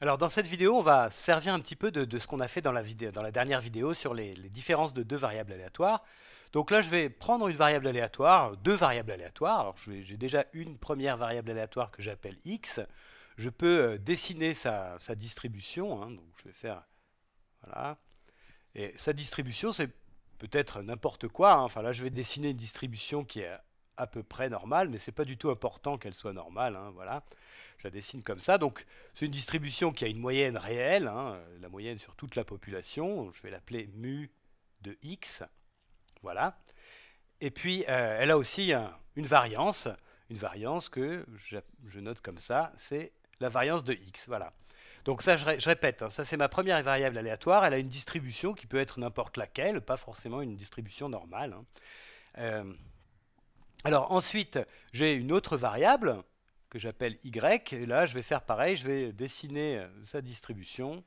Alors dans cette vidéo, on va servir un petit peu de, ce qu'on a fait dans la, dans la, dernière vidéo sur les, différences de deux variables aléatoires. Donc là, je vais prendre une variable aléatoire, deux variables aléatoires. Alors j'ai déjà une première variable aléatoire que j'appelle x. Je peux euh, dessiner sa, distribution. Hein. donc je vais faire voilà. Et sa distribution, c'est peut-être n'importe quoi. Hein. Enfin là, je vais dessiner une distribution qui est à peu près normale, mais c'est pas du tout important qu'elle soit normale. Hein, voilà je la dessine comme ça. Donc c'est une distribution qui a une moyenne réelle, hein, la moyenne sur toute la population. Je vais l'appeler mu de x. Voilà. Et puis euh, elle a aussi une variance, une variance que je, note comme ça, c'est la variance de x. Voilà. Donc ça, je, répète, hein, ça c'est ma première variable aléatoire. Elle a une distribution qui peut être n'importe laquelle, pas forcément une distribution normale. Euh, alors ensuite, j'ai une autre variable que j'appelle Y. Et là, je vais faire pareil, je vais dessiner euh, sa distribution.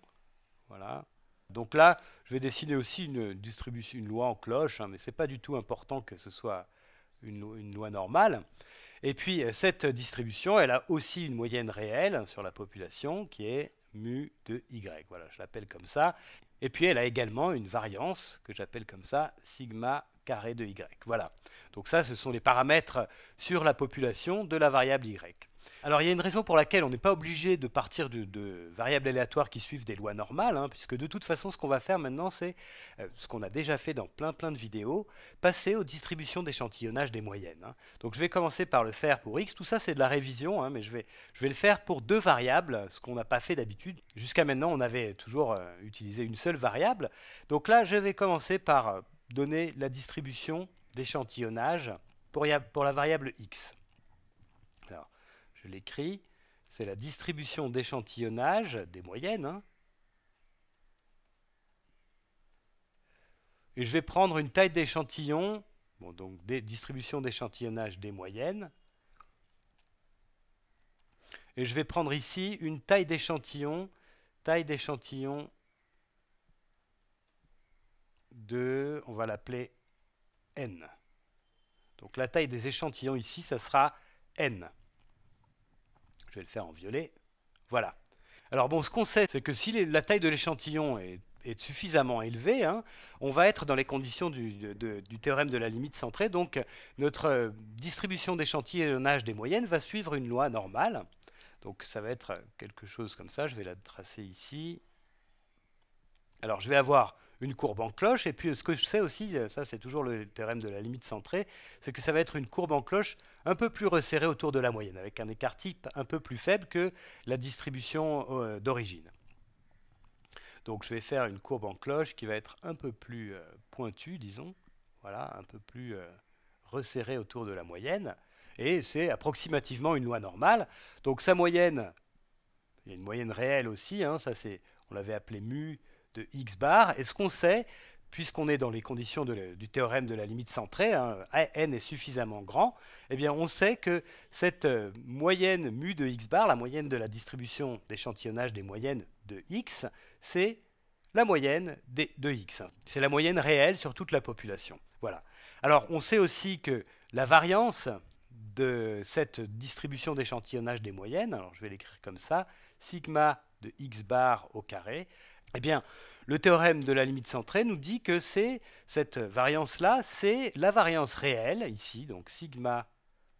Voilà. Donc là, je vais dessiner aussi une une loi en cloche, hein, mais ce n'est pas du tout important que ce soit une, loi normale. Et puis, euh, cette distribution, elle a aussi une moyenne réelle sur la population qui est mu de Y. Voilà, je l'appelle comme ça. Et puis, elle a également une variance que j'appelle comme ça, sigma de Y. Voilà. Donc ça, ce sont les paramètres sur la population de la variable Y. Alors il y a une raison pour laquelle on n'est pas obligé de partir de, variables aléatoires qui suivent des lois normales, hein, puisque de toute façon ce qu'on va faire maintenant c'est euh, ce qu'on a déjà fait dans plein plein de vidéos, passer aux distributions d'échantillonnage des moyennes. Hein. Donc je vais commencer par le faire pour x, tout ça c'est de la révision, hein, mais je vais, je vais le faire pour deux variables, ce qu'on n'a pas fait d'habitude. Jusqu'à maintenant on avait toujours euh, utilisé une seule variable. Donc là je vais commencer par euh, donner la distribution d'échantillonnage pour, la variable x je l'écris, c'est la distribution d'échantillonnage des moyennes. Hein. Et je vais prendre une taille d'échantillon, donc des distributions d'échantillonnage des moyennes. Et je vais prendre ici une taille d'échantillon, taille d'échantillon de, on va l'appeler n. Donc la taille des échantillons ici, ça sera n. Je vais le faire en violet. Voilà. Alors bon, ce qu'on sait, c'est que si la taille de l'échantillon est, suffisamment élevée, hein, on va être dans les conditions du, théorème de la limite centrée. Donc notre euh, distribution d'échantillonnage des moyennes va suivre une loi normale. Donc ça va être quelque chose comme ça. Je vais la tracer ici. Alors je vais avoir une courbe en cloche, et puis ce que je sais aussi, ça c'est toujours le théorème de la limite centrée, c'est que ça va être une courbe en cloche un peu plus resserrée autour de la moyenne, avec un écart type un peu plus faible que la distribution euh, d'origine. Donc je vais faire une courbe en cloche qui va être un peu plus euh, pointue, disons, voilà, un peu plus euh, resserrée autour de la moyenne, et c'est approximativement une loi normale. Donc sa moyenne, il y a une moyenne réelle aussi, hein, ça c'est, on l'avait appelé mu de x bar. Et ce qu'on sait, puisqu'on est dans les conditions du théorème de la limite centrée, hein, n est suffisamment grand, eh bien on sait que cette euh, moyenne mu de x bar, la moyenne de la distribution d'échantillonnage des moyennes de x, c'est la moyenne de x. C'est la moyenne réelle sur toute la population. Voilà. Alors on sait aussi que la variance de cette distribution d'échantillonnage des moyennes, alors je vais l'écrire comme ça, sigma de x bar au carré, eh bien, le théorème de la limite centrée nous dit que c'est cette variance-là, c'est la variance réelle, ici, donc sigma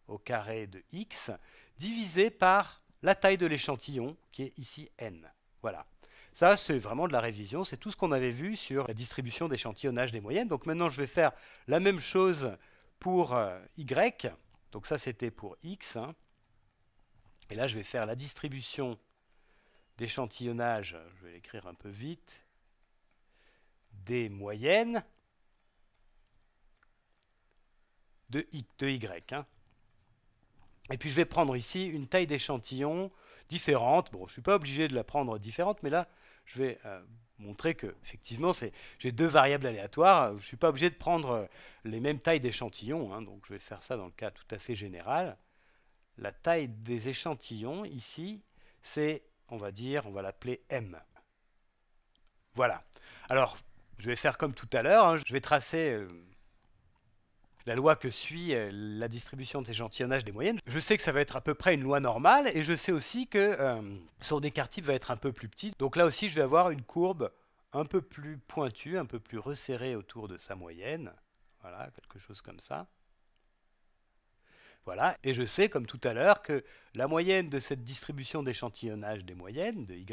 au carré de x, divisé par la taille de l'échantillon, qui est ici n. Voilà. Ça, c'est vraiment de la révision, c'est tout ce qu'on avait vu sur la distribution d'échantillonnage des moyennes. Donc maintenant, je vais faire la même chose pour euh, y. Donc ça, c'était pour x. Hein. Et là, je vais faire la distribution d'échantillonnage, je vais l'écrire un peu vite, des moyennes de, Y. Hein. Et puis je vais prendre ici une taille d'échantillon différente. Bon, je ne suis pas obligé de la prendre différente, mais là, je vais euh, montrer que effectivement, j'ai deux variables aléatoires. Je ne suis pas obligé de prendre les mêmes tailles d'échantillons. Hein. donc je vais faire ça dans le cas tout à fait général. La taille des échantillons, ici, c'est on va dire, on va l'appeler M. Voilà. Alors, je vais faire comme tout à l'heure, hein. je vais tracer euh, la loi que suit euh, la distribution d'échantillonnage des moyennes. Je sais que ça va être à peu près une loi normale, et je sais aussi que son écart type va être un peu plus petit. Donc là aussi, je vais avoir une courbe un peu plus pointue, un peu plus resserrée autour de sa moyenne. Voilà, quelque chose comme ça. Voilà, et je sais, comme tout à l'heure, que la moyenne de cette distribution d'échantillonnage des moyennes, de y,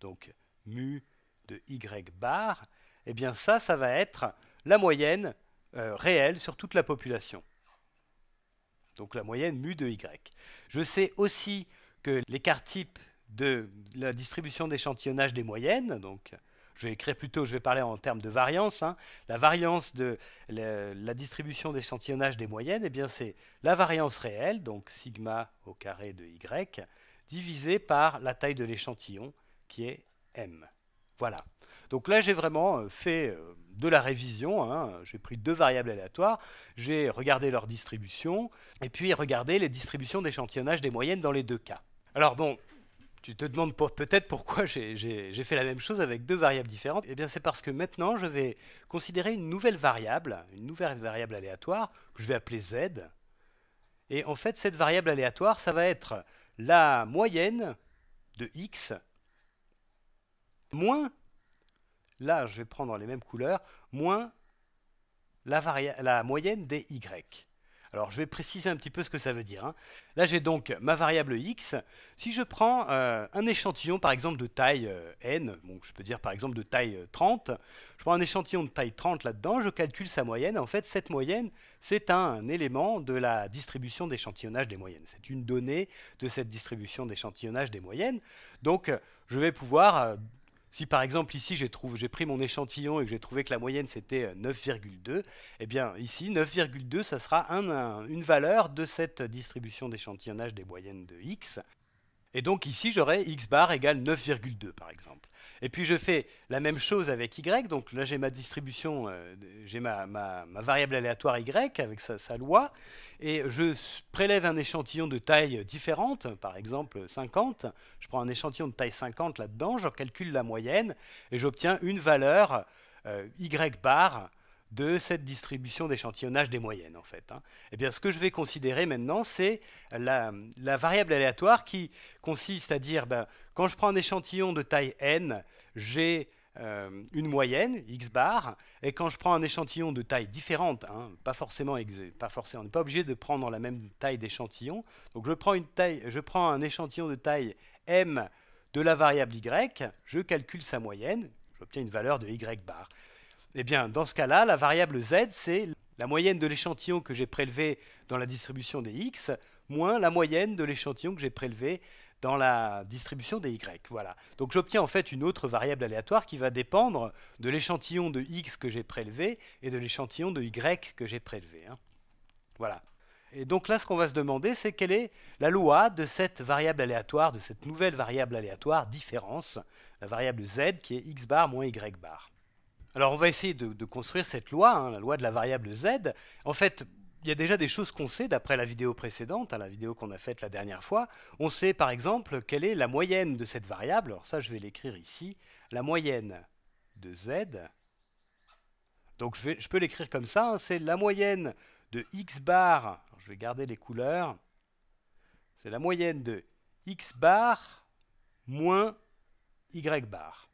donc mu de y bar, eh bien ça, ça va être la moyenne euh, réelle sur toute la population. Donc la moyenne mu de y. Je sais aussi que l'écart type de la distribution d'échantillonnage des moyennes, donc je vais écrire plutôt, je vais parler en termes de variance. Hein. La variance de la, distribution d'échantillonnage des moyennes, eh bien c'est la variance réelle, donc sigma au carré de y, divisé par la taille de l'échantillon, qui est m. Voilà. Donc là, j'ai vraiment euh, fait euh, de la révision. Hein. J'ai pris deux variables aléatoires, j'ai regardé leur distribution, et puis regardé les distributions d'échantillonnage des moyennes dans les deux cas. Alors bon, tu te demandes peut-être pourquoi j'ai fait la même chose avec deux variables différentes. Eh bien, c'est parce que maintenant, je vais considérer une nouvelle variable, une nouvelle variable aléatoire que je vais appeler z. Et en fait, cette variable aléatoire, ça va être la moyenne de x moins, là, je vais prendre les mêmes couleurs, moins la, la moyenne des y. Alors je vais préciser un petit peu ce que ça veut dire. Hein. Là j'ai donc ma variable x. Si je prends euh, un échantillon par exemple de taille euh, n, bon, je peux dire par exemple de taille 30, euh, je prends un échantillon de taille 30 là-dedans, je calcule sa moyenne. En fait cette moyenne c'est un élément de la distribution d'échantillonnage des moyennes. C'est une donnée de cette distribution d'échantillonnage des moyennes. Donc je vais pouvoir si par exemple ici j'ai pris mon échantillon et que j'ai trouvé que la moyenne c'était 9,2, euh, eh bien ici 9,2 ça sera une valeur de cette distribution d'échantillonnage des moyennes de x. Et donc ici j'aurai x bar égale 9,2 par exemple. Et puis je fais la même chose avec y, donc là j'ai ma distribution, euh, j'ai ma, variable aléatoire y avec sa, loi, et je prélève un échantillon de taille différente, par exemple 50, je prends un échantillon de taille 50 là-dedans, je calcule la moyenne, et j'obtiens une valeur euh, y bar de cette distribution d'échantillonnage des moyennes en fait. Hein. Eh bien, ce que je vais considérer maintenant, c'est la, variable aléatoire qui consiste à dire, ben, quand je prends un échantillon de taille n, j'ai euh, une moyenne, x bar, et quand je prends un échantillon de taille différente, hein, pas forcément, pas forcément, on n'est pas obligé de prendre la même taille d'échantillon, donc je prends, une taille, je prends un échantillon de taille m de la variable y, je calcule sa moyenne, j'obtiens une valeur de y bar. Eh bien, dans ce cas-là, la variable z, c'est la moyenne de l'échantillon que j'ai prélevé dans la distribution des x, moins la moyenne de l'échantillon que j'ai prélevé dans la distribution des y. Voilà. Donc j'obtiens en fait une autre variable aléatoire qui va dépendre de l'échantillon de x que j'ai prélevé et de l'échantillon de y que j'ai prélevé. Hein. Voilà. Et donc là, ce qu'on va se demander, c'est quelle est la loi de cette variable aléatoire, de cette nouvelle variable aléatoire différence, la variable z qui est x bar moins y bar. Alors on va essayer de, construire cette loi, hein, la loi de la variable z. En fait, il y a déjà des choses qu'on sait d'après la vidéo précédente, hein, la vidéo qu'on a faite la dernière fois. On sait par exemple quelle est la moyenne de cette variable. Alors ça, je vais l'écrire ici. La moyenne de z. Donc je, peux l'écrire comme ça. Hein, c'est la moyenne de x bar. je vais garder les couleurs. C'est la moyenne de x bar moins y bar.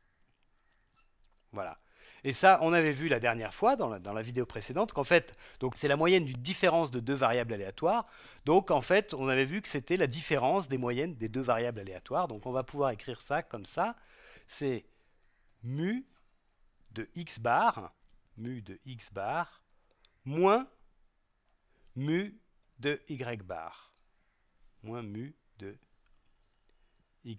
Voilà. Et ça, on avait vu la dernière fois, dans la, vidéo précédente, qu'en fait, c'est la moyenne d'une différence de deux variables aléatoires. Donc, en fait, on avait vu que c'était la différence des moyennes des deux variables aléatoires. Donc, on va pouvoir écrire ça comme ça. C'est mu de x bar, mu de x bar, moins mu de y bar, moins mu de y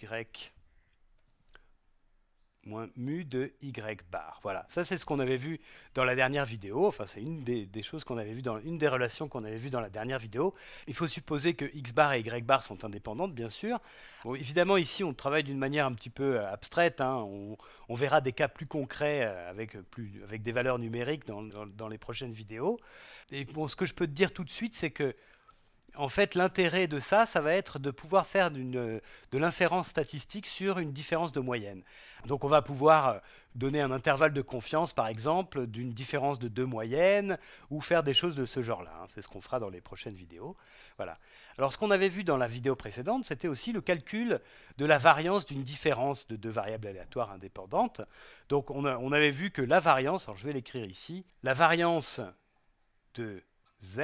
moins mu de y bar. Voilà, ça c'est ce qu'on avait vu dans la dernière vidéo, enfin c'est une des, choses qu'on avait vu dans une des relations qu'on avait vu dans la dernière vidéo. Il faut supposer que x bar et y bar sont indépendantes, bien sûr. évidemment, ici on travaille d'une manière un petit peu euh, abstraite, hein. on, verra des cas plus concrets euh, avec, plus, avec des valeurs numériques dans, dans, les prochaines vidéos. Et bon, ce que je peux te dire tout de suite, c'est que en fait, l'intérêt de ça, ça va être de pouvoir faire de l'inférence statistique sur une différence de moyenne. Donc on va pouvoir euh, donner un intervalle de confiance, par exemple, d'une différence de deux moyennes, ou faire des choses de ce genre-là. Hein. C'est ce qu'on fera dans les prochaines vidéos. Voilà. Alors ce qu'on avait vu dans la vidéo précédente, c'était aussi le calcul de la variance d'une différence de deux variables aléatoires indépendantes. Donc on, on avait vu que la variance, alors je vais l'écrire ici, la variance de z,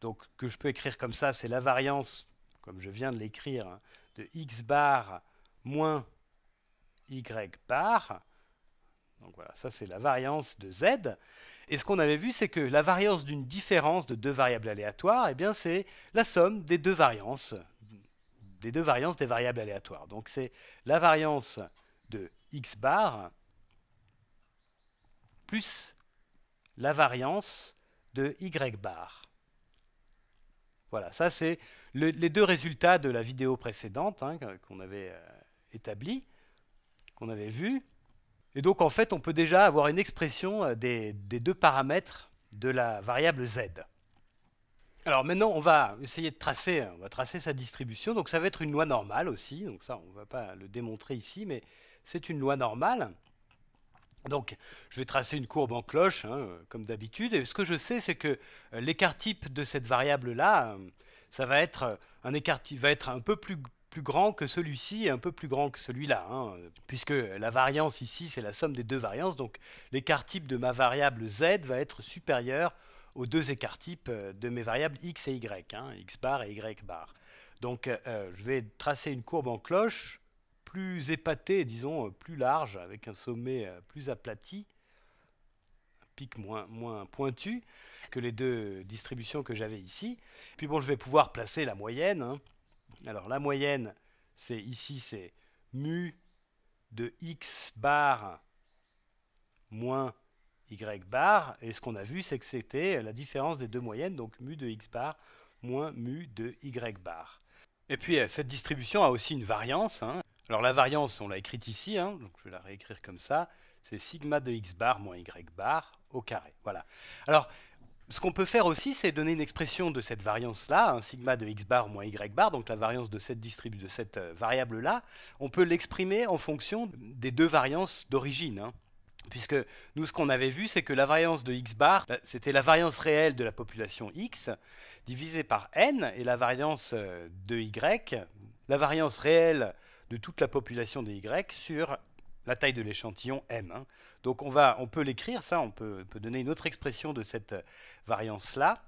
donc que je peux écrire comme ça, c'est la variance, comme je viens de l'écrire, hein, de x bar moins y bar. Donc voilà, ça c'est la variance de z. Et ce qu'on avait vu, c'est que la variance d'une différence de deux variables aléatoires, eh bien c'est la somme des deux variances, des deux variances des variables aléatoires. Donc c'est la variance de x bar plus la variance de y bar. Voilà, ça c'est les deux résultats de la vidéo précédente hein, qu'on avait euh, qu'on avait vu. Et donc en fait, on peut déjà avoir une expression euh, des, deux paramètres de la variable z. Alors maintenant, on va essayer de tracer, on va tracer sa distribution. Donc ça va être une loi normale aussi. Donc ça, on ne va pas le démontrer ici, mais c'est une loi normale. Donc, je vais tracer une courbe en cloche, hein, comme d'habitude. Et ce que je sais, c'est que euh, l'écart type de cette variable-là, euh, ça va être euh, un écart type va être un peu plus, plus grand que celui-ci et un peu plus grand que celui-là, hein, puisque la variance ici, c'est la somme des deux variances. Donc, l'écart type de ma variable z va être supérieur aux deux écarts types de mes variables x et y, hein, x bar et y bar. Donc, je vais tracer une courbe en cloche plus épaté, disons, euh, plus large, avec un sommet euh, plus aplati, un pic moins, moins pointu que les deux distributions que j'avais ici. Puis bon, je vais pouvoir placer la moyenne. Hein. Alors la moyenne, c'est ici, c'est mu de x bar moins y bar. Et ce qu'on a vu, c'est que c'était la différence des deux moyennes, donc mu de x bar moins mu de y bar. Et puis euh, cette distribution a aussi une variance. Hein. Alors la variance, on l'a écrite ici, hein, donc je vais la réécrire comme ça, c'est sigma de x bar moins y bar au carré. Voilà. Alors, ce qu'on peut faire aussi, c'est donner une expression de cette variance-là, un sigma de x bar moins y bar, donc la variance de cette, euh, variable-là, on peut l'exprimer en fonction des deux variances d'origine. Hein. puisque nous, ce qu'on avait vu, c'est que la variance de x bar, euh, c'était la variance réelle de la population x, divisée par n, et la variance euh, de y, la variance réelle de toute la population des Y sur la taille de l'échantillon M. Hein. Donc on, va, on peut l'écrire, ça, on peut, donner une autre expression de cette variance-là.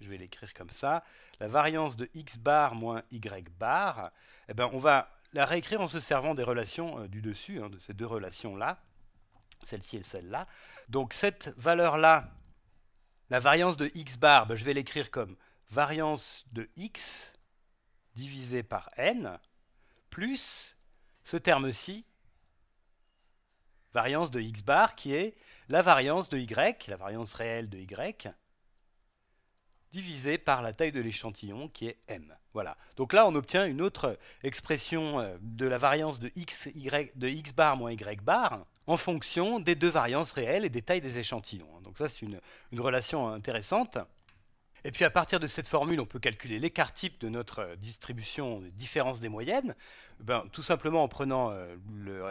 Je vais l'écrire comme ça. La variance de x bar moins y bar, eh ben, on va la réécrire en se servant des relations euh, du dessus, hein, de ces deux relations-là, celle-ci et celle-là. Donc cette valeur-là, la variance de x bar, ben, je vais l'écrire comme variance de x divisé par n, plus ce terme-ci, variance de x bar, qui est la variance de y, la variance réelle de y, divisée par la taille de l'échantillon, qui est m. Voilà. Donc là, on obtient une autre expression euh, de la variance de x, y, de x bar moins y bar en fonction des deux variances réelles et des tailles des échantillons. Donc ça, c'est une relation intéressante. Et puis à partir de cette formule, on peut calculer l'écart type de notre euh, distribution de différence des moyennes, ben, tout simplement en prenant euh,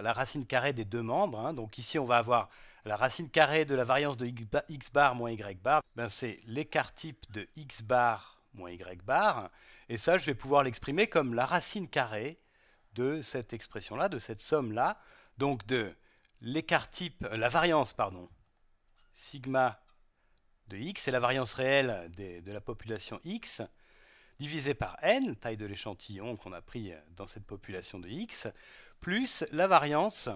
la racine carrée des deux membres. Hein. Donc ici, on va avoir la racine carrée de la variance de x bar moins y bar, ben, c'est l'écart type de x bar moins y bar. Et ça, je vais pouvoir l'exprimer comme la racine carrée de cette expression-là, de cette somme-là, donc de l'écart type, euh, la variance, pardon, sigma de x, c'est la variance réelle de la population x, divisé par n, taille de l'échantillon qu'on a pris dans cette population de x, plus la variance,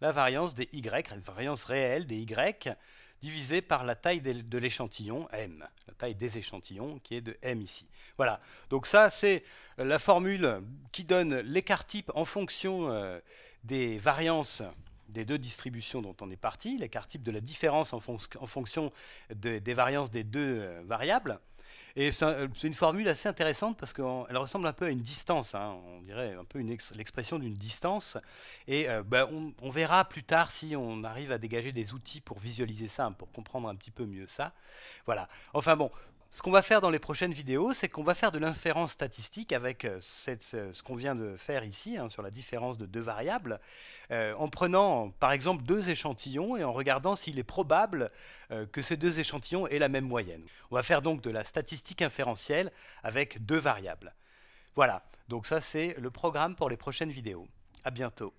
la variance des y, la variance réelle des y, divisé par la taille de l'échantillon m, la taille des échantillons qui est de m ici. Voilà, donc ça c'est la formule qui donne l'écart type en fonction euh, des variances des deux distributions dont on est parti, l'écart type de la différence en, fonction des variances des deux euh, variables. Et c'est une formule assez intéressante parce qu'elle ressemble un peu à une distance, hein. on dirait un peu l'expression d'une distance. Et euh, ben, on, verra plus tard si on arrive à dégager des outils pour visualiser ça, pour comprendre un petit peu mieux ça. Voilà. Enfin bon, ce qu'on va faire dans les prochaines vidéos, c'est qu'on va faire de l'inférence statistique avec euh, ce qu'on vient de faire ici, hein, sur la différence de deux variables, euh, en prenant par exemple deux échantillons et en regardant s'il est probable euh, que ces deux échantillons aient la même moyenne. On va faire donc de la statistique inférentielle avec deux variables. Voilà, donc ça c'est le programme pour les prochaines vidéos. A bientôt.